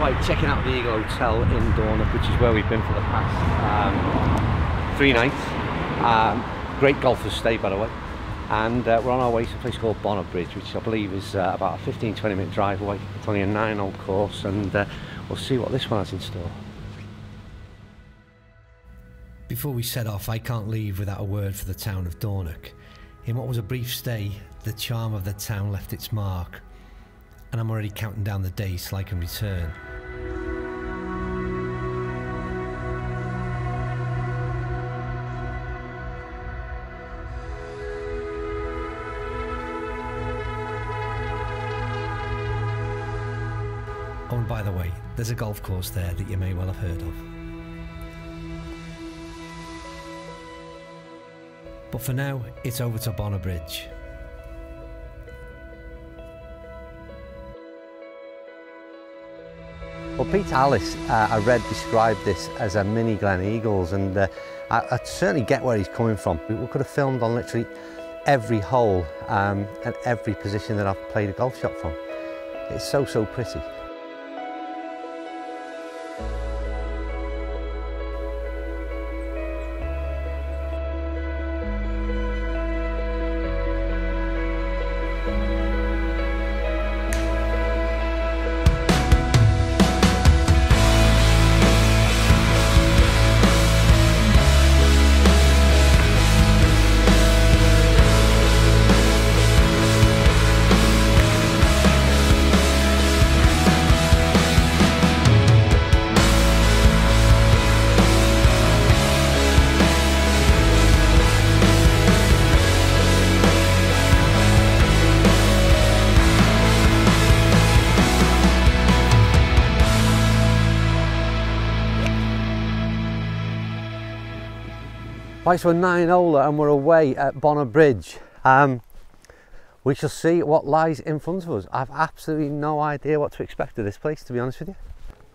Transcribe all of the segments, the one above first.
Right, checking out the Eagle Hotel in Dornoch, which is where we've been for the past um, three nights. Um, great golfers stay, by the way. And uh, we're on our way to a place called Bonar Bridge, which I believe is uh, about a 15-20 minute drive away. It's only a nine-hole course, and uh, we'll see what this one has in store. Before we set off, I can't leave without a word for the town of Dornoch. In what was a brief stay, the charm of the town left its mark, and I'm already counting down the days till I can return. Oh, and by the way, there's a golf course there that you may well have heard of. But for now, it's over to Bonar Bridge. Peter Alliss, uh, I read, described this as a mini Gleneagles, and uh, I, I, certainly get where he's coming from. We could have filmed on literally every hole um, and every position that I've played a golf shot from. It's so, so pretty. Right, so nine holer and we're away at Bonar Bridge. Um, we shall see what lies in front of us. I've absolutely no idea what to expect of this place, to be honest with you.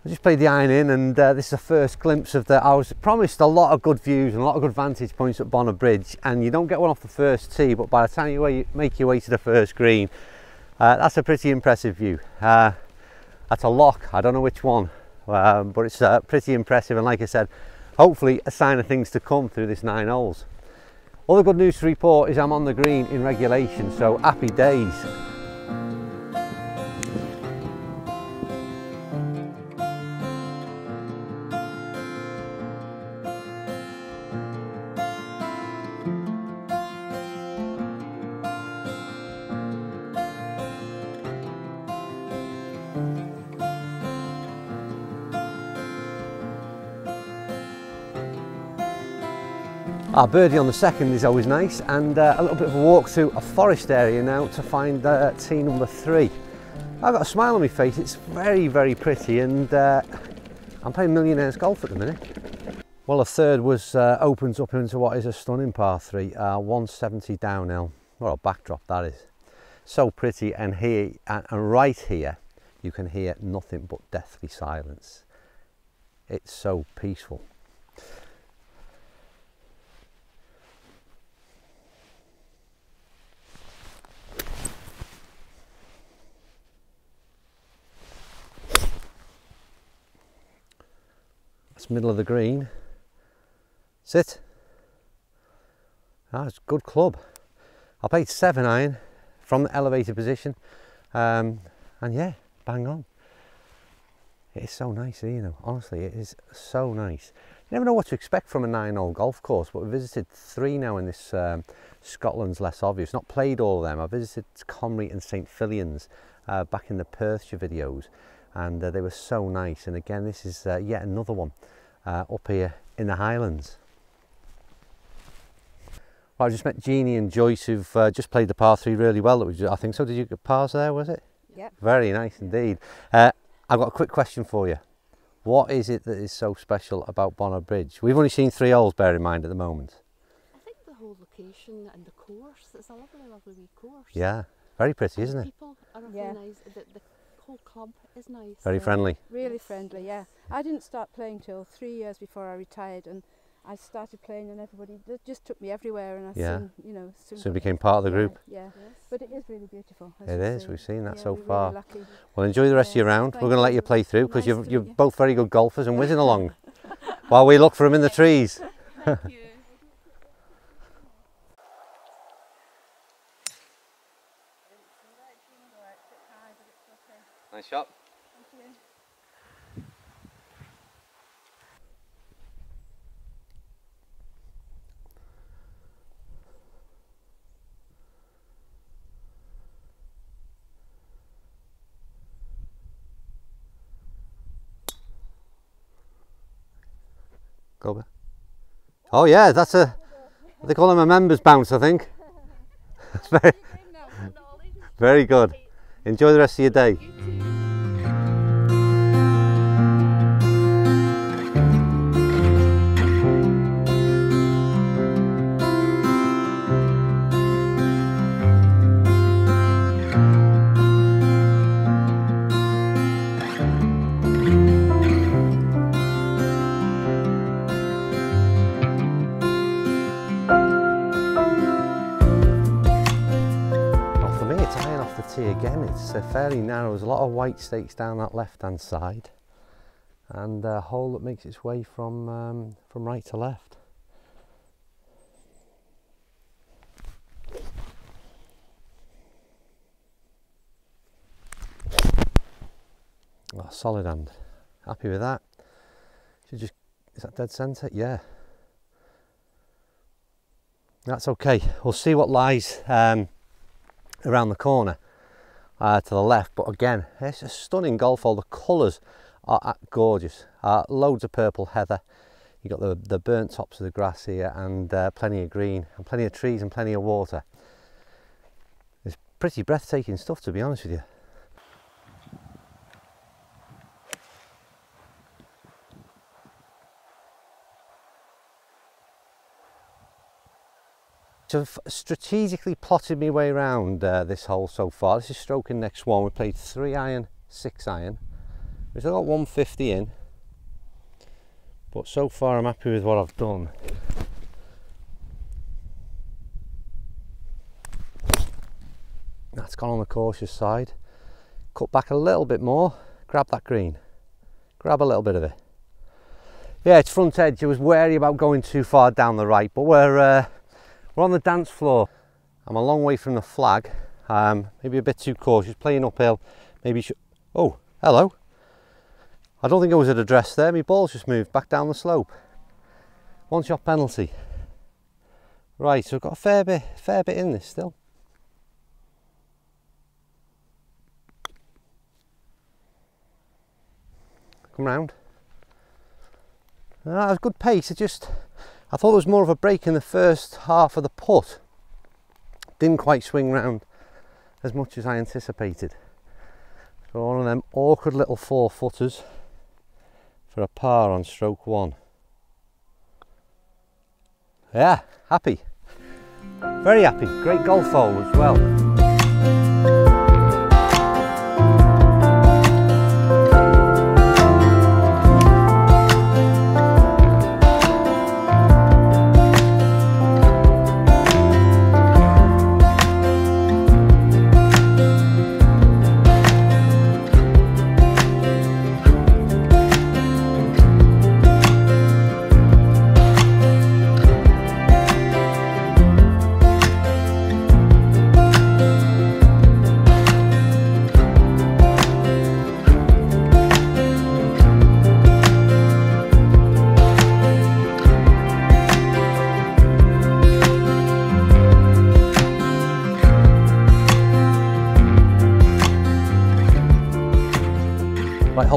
I just played the iron in and uh, this is the first glimpse of the, I was promised a lot of good views and a lot of good vantage points at Bonar Bridge and you don't get one off the first tee, but by the time you make your way to the first green, uh, that's a pretty impressive view. Uh, that's a lock, I don't know which one, um, but it's uh, pretty impressive and like I said, hopefully a sign of things to come through this nine holes. All the good news to report is I'm on the green in regulation, so happy days. Our birdie on the second is always nice and uh, a little bit of a walk through a forest area now to find uh, tee number three. I've got a smile on my face, it's very very pretty and uh, I'm playing millionaires golf at the minute. Well the third was uh, opens up into what is a stunning par 3, uh, 170 downhill, what a backdrop that is. So pretty and here and right here you can hear nothing but deathly silence. It's so peaceful. Middle of the green. Sit. That's ah, good club. I played seven iron from the elevated position. Um, and yeah, bang on. It is so nice, you know, honestly, it is so nice. You never know what to expect from a nine-hole golf course, but we visited three now in this um, Scotland's less obvious. Not played all of them. I visited Comrie and St Fillans uh, back in the Perthshire videos and uh, they were so nice and again this is uh, yet another one uh, up here in the Highlands. Well, I just met Jeannie and Joyce who've uh, just played the par 3 really well. Was, I think so. Did you get pars there, was it? Yeah. Very nice indeed. Uh, I've got a quick question for you. What is it that is so special about Bonar Bridge? We've only seen three holes, bear in mind, at the moment. I think the whole location and the course, it's a lovely, lovely wee course. Yeah, very pretty, isn't it? People are yeah. nice. The, the whole club is nice. Very friendly. Really friendly, yeah. I didn't start playing till three years before I retired and I started playing and everybody just took me everywhere and I Yeah. soon, you know, soon, So became part of the yeah, group. Yeah, but it is really beautiful. It is. It see. we've seen that Yeah, so we're really far. lucky. Well, enjoy the rest of your round. We're going to let you. you play through because Nice you're, you're you. both very good golfers and whizzing along while we look for them in the trees. Nice shot. Go back. Oh yeah, that's a. They call them a members bounce, I think. Very, very good. Enjoy the rest of your day. Fairly narrow. There's a lot of white stakes down that left-hand side, and a hole that makes its way from um, from right to left. Oh, solid hand. Happy with that. Should just is that dead centre? Yeah. That's okay. We'll see what lies um, around the corner uh, to the left. But again, it's a stunning golf hole. The colours are gorgeous. Uh, loads of purple heather. You've got the, the burnt tops of the grass here and uh, plenty of green and plenty of trees and plenty of water. It's pretty breathtaking stuff to be honest with you. So I've strategically plotted my way around uh, this hole so far. This is stroking next one. We played three iron, six iron. We've still got 150 in. But so far I'm happy with what I've done. That's gone on the cautious side. Cut back a little bit more. Grab that green. Grab a little bit of it. Yeah, it's front edge. I was wary about going too far down the right, but we're uh, we're on the dance floor. I'm a long way from the flag. Um, maybe a bit too cautious, playing uphill. Maybe should... oh, hello. I don't think I was at address there. My ball's just moved back down the slope. One shot penalty. Right, so I've got a fair bit, fair bit in this still. Come round. Ah, that was good pace. It just, I thought there was more of a break in the first half of the putt. Didn't quite swing round as much as I anticipated. So one of them awkward little four footers for a par on stroke one. Yeah, happy. Very happy. Great golf hole as well.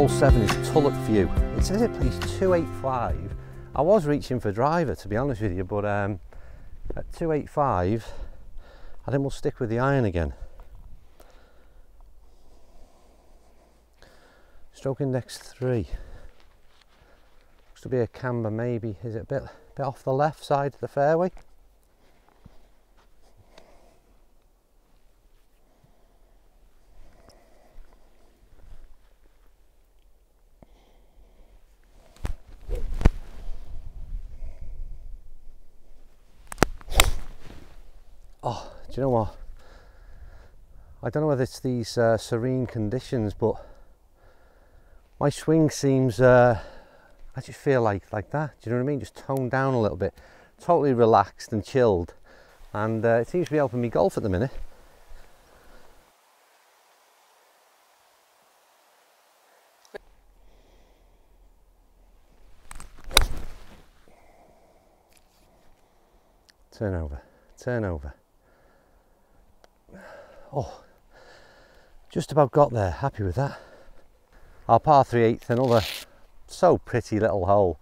Hole seven is Tullock View. It says it plays 285. I was reaching for driver to be honest with you, but um, at 285, I think we'll stick with the iron again. Stroke index three. Looks to be a camber maybe. Is it a bit, bit off the left side of the fairway? You know what? I don't know whether it's these uh, serene conditions, but my swing seems. Uh, I just feel like like that. Do you know what I mean? Just toned down a little bit, totally relaxed and chilled, and uh, it seems to be helping me golf at the minute. Turn over, turn over. Oh, just about got there, happy with that. Our par 3 eighth, another so pretty little hole.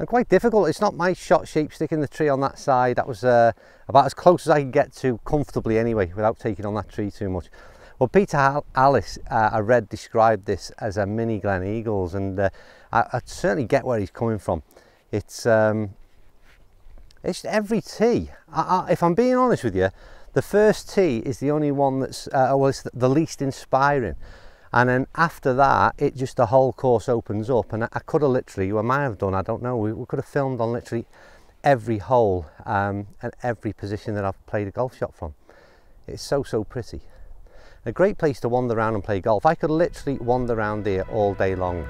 And quite difficult, it's not my shot shape sticking the tree on that side. That was uh, about as close as I could get to comfortably anyway, without taking on that tree too much. Well, Peter Alliss, uh, I read, described this as a mini Gleneagles, and uh, I, I, certainly get where he's coming from. It's um, it's every tee. I, I, if I'm being honest with you, the first tee is the only one that's uh, well, it's the least inspiring. And then after that, it just the whole course opens up. And I, I could have literally, I might have done, I don't know, we, we could have filmed on literally every hole um, and every position that I've played a golf shot from. It's so, so pretty. A great place to wander around and play golf. I could literally wander around here all day long.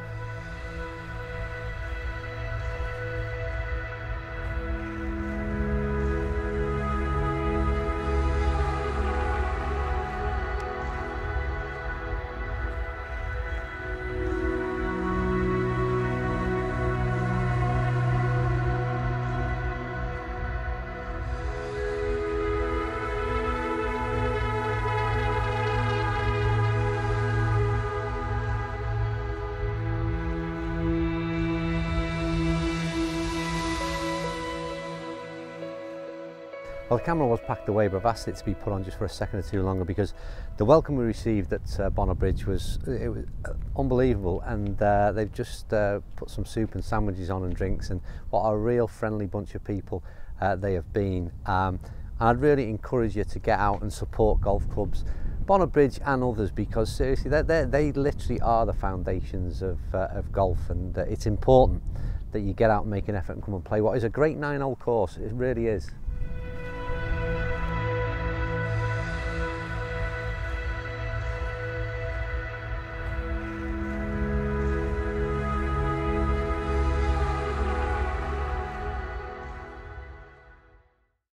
Well, the camera was packed away, but I've asked it to be put on just for a second or two longer because the welcome we received at uh, Bonar Bridge was it was uh, unbelievable, and uh, they've just uh, put some soup and sandwiches on and drinks, and what a real friendly bunch of people uh, they have been. Um, I'd really encourage you to get out and support golf clubs, Bonar Bridge and others, because seriously, they're, they're, they literally are the foundations of, uh, of golf, and it's important that you get out and make an effort and come and play what is a great nine-hole course. It really is.